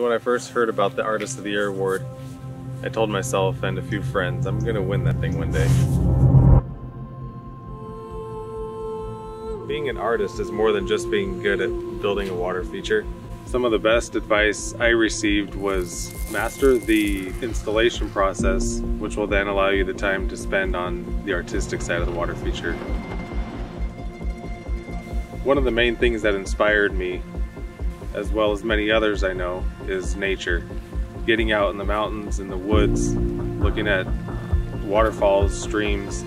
So when I first heard about the Artist of the Year award, I told myself and a few friends, I'm gonna win that thing one day. Being an artist is more than just being good at building a water feature. Some of the best advice I received was master the installation process, which will then allow you the time to spend on the artistic side of the water feature. One of the main things that inspired me, as well as many others I know, is nature. Getting out in the mountains, in the woods, looking at waterfalls, streams,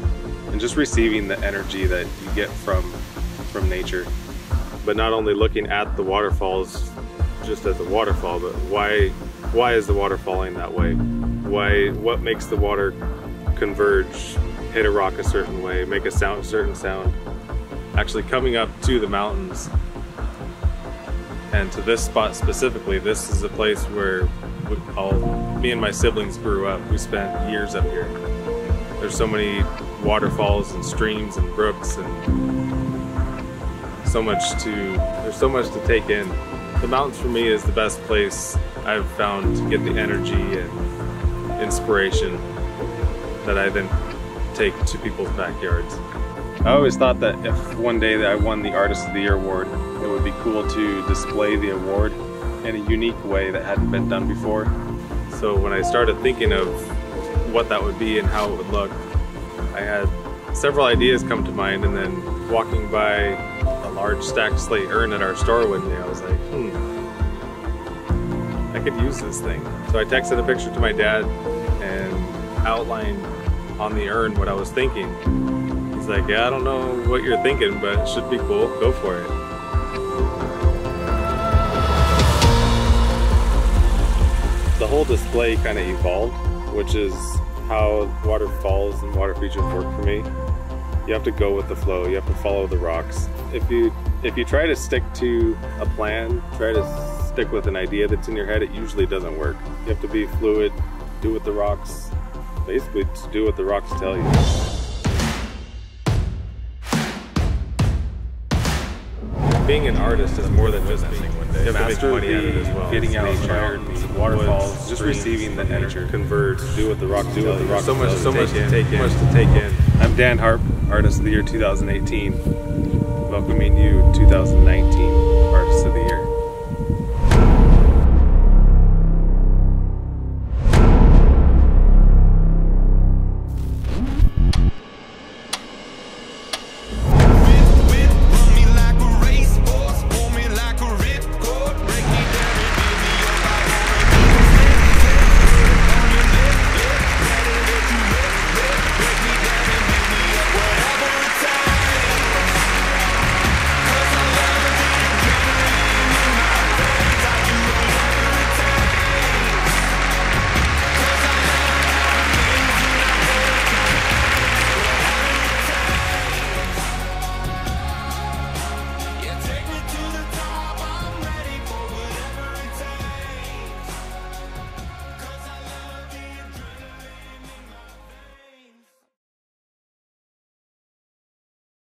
and just receiving the energy that you get from, from nature. But not only looking at the waterfalls just as a waterfall, but why why is the water falling that way? Why what makes the water converge, hit a rock a certain way, make a sound certain sound? Actually coming up to the mountains and to this spot specifically, this is a place where all, me and my siblings grew up. We spent years up here. There's so many waterfalls and streams and brooks and so much to there's so much to take in the mountains for me is the best place I've found to get the energy and inspiration that I then take to people's backyards. I always thought that if one day that I won the Artist of the Year award, it would be cool to display the award in a unique way that hadn't been done before. So when I started thinking of what that would be and how it would look, I had several ideas come to mind and then walking by a large stacked slate urn at our store one day. I was like, hmm, I could use this thing. So I texted a picture to my dad and outlined on the urn what I was thinking. He's like, yeah, I don't know what you're thinking, but it should be cool. Go for it. The whole display kind of evolved, which is how waterfalls and water features work for me. You have to go with the flow. You have to follow the rocks. If you if you try to stick to a plan try to stick with an idea that's in your head it usually doesn't work. You have to be fluid do what the rocks basically do what the rocks tell you being an artist is more than just being one day. You have to make money out of it as well. Getting out in waterfalls, just receiving the energy, convert, do what the rock do what the rock. So much, so much to take in. Much to take in. I'm Dan Harp, Artist of the Year 2018, welcoming you 2019.